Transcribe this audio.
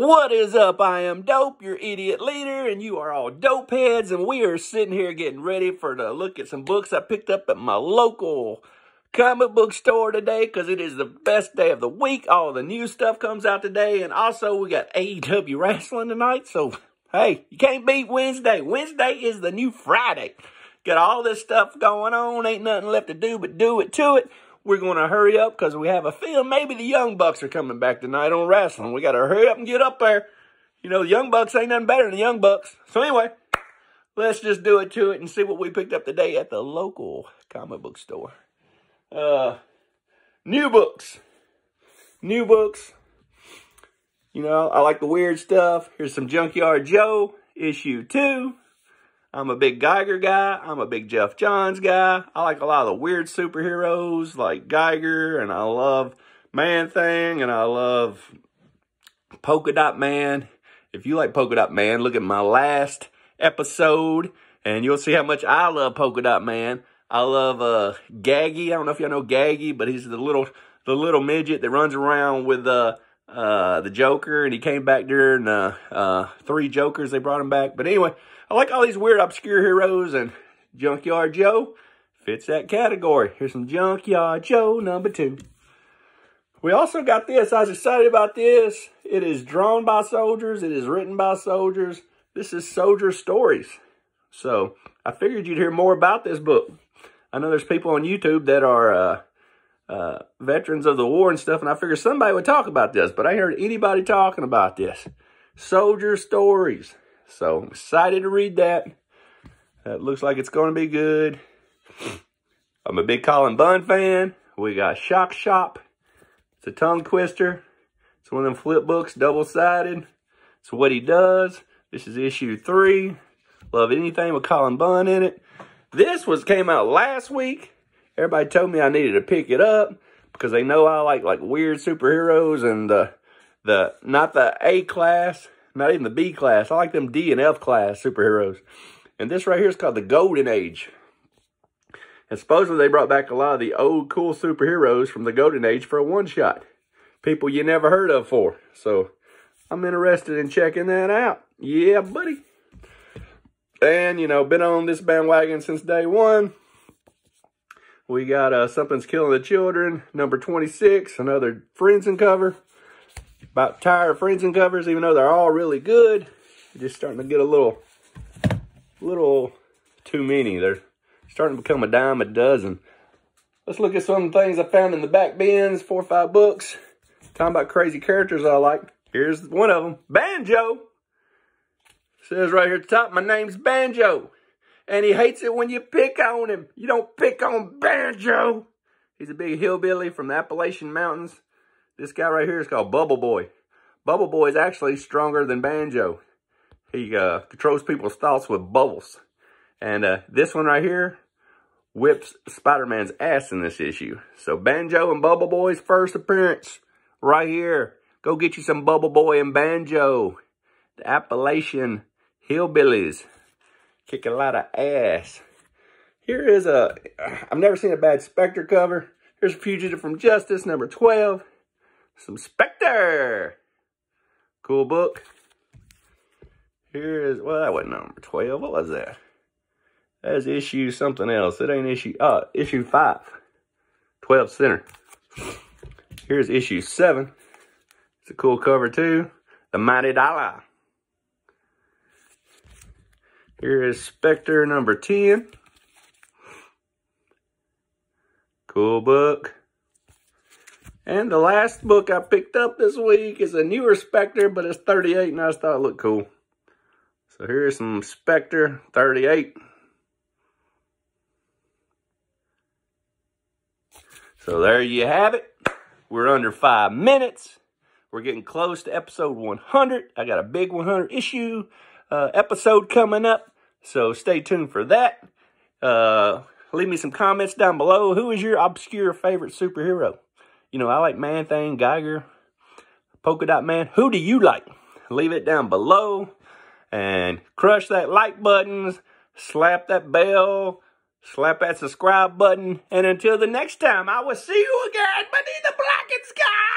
What is up? I am Dope, your idiot leader, and you are all dope heads, and we are sitting here getting ready for the look at some books I picked up at my local comic book store today because it is the best day of the week. All the new stuff comes out today, and also we got AEW wrestling tonight, so hey, you can't beat Wednesday. Wednesday is the new Friday. Got all this stuff going on, ain't nothing left to do but do it to it. We're going to hurry up because we have a feel maybe the Young Bucks are coming back tonight on wrestling. We got to hurry up and get up there. You know, the Young Bucks ain't nothing better than the Young Bucks. So anyway, let's just do it to it and see what we picked up today at the local comic book store. Uh, new books. New books. You know, I like the weird stuff. Here's some Junkyard Joe, issue two. I'm a big Geiger guy. I'm a big Geoff Johns guy. I like a lot of the weird superheroes like Geiger, and I love Man Thing, and I love Polka Dot Man. If you like Polka Dot Man, look at my last episode, and you'll see how much I love Polka Dot Man. I love uh, Gaggy. I don't know if y'all know Gaggy, but he's the little the little midget that runs around with uh, uh, the Joker, and he came back during uh, uh, three Jokers. They brought him back, but anyway. I like all these weird obscure heroes and Junkyard Joe fits that category. Here's some Junkyard Joe number two. We also got this. I was excited about this. It is drawn by soldiers. It is written by soldiers. This is Soldier Stories. So I figured you'd hear more about this book. I know there's people on YouTube that are uh, uh, veterans of the war and stuff, and I figured somebody would talk about this, but I heard anybody talking about this. Soldier Stories. So I'm excited to read that. That looks like it's going to be good. I'm a big Cullen Bunn fan. We got Shock Shop. It's a tongue twister. It's one of them flip books, double-sided. It's what he does. This is issue three. Love anything with Cullen Bunn in it. This was came out last week. Everybody told me I needed to pick it up because they know I like like weird superheroes and the the not the A class not even the B class. I like them D and F class superheroes. And this right here is called the Golden Age. And supposedly they brought back a lot of the old cool superheroes from the Golden Age for a one-shot. People you never heard of for. So I'm interested in checking that out. Yeah, buddy. And, you know, been on this bandwagon since day one. We got uh, Something's Killing the Children, number 26, another friends Frison cover about tired of Frison covers, even though they're all really good. Just starting to get a little, little too many. They're starting to become a dime a dozen. Let's look at some things I found in the back bins, four or five books. Talking about crazy characters I like. Here's one of them, Banjo. Says right here at the top, my name's Banjo. And he hates it when you pick on him. You don't pick on Banjo. He's a big hillbilly from the Appalachian Mountains. This guy right here is called Bubble Boy. Bubble Boy is actually stronger than Banjo. He uh, controls people's thoughts with bubbles. And uh, this one right here whips Spider-Man's ass in this issue. So Banjo and Bubble Boy's first appearance right here. Go get you some Bubble Boy and Banjo. The Appalachian Hillbillies. Kick a lot of ass. Here is a, I've never seen a bad Spectre cover. Here's Fugitive from Justice, number 12 some Spectre. Cool book. Here is, well, that wasn't number 12. What was that? That's issue something else. It ain't issue, uh, issue 5. 12 center. Here's issue 7. It's a cool cover too. The Mighty Dollar. Here is Spectre number 10. Cool book. And the last book I picked up this week is a newer Spectre, but it's 38, and I just thought it looked cool. So here's some Spectre 38. So there you have it. We're under five minutes. We're getting close to episode 100. I got a big 100 issue uh, episode coming up, so stay tuned for that. Uh, leave me some comments down below. Who is your obscure favorite superhero? You know, I like Man Thing, Geiger, Polka Dot Man. Who do you like? Leave it down below and crush that like button, slap that bell, slap that subscribe button. And until the next time, I will see you again beneath the blackened sky.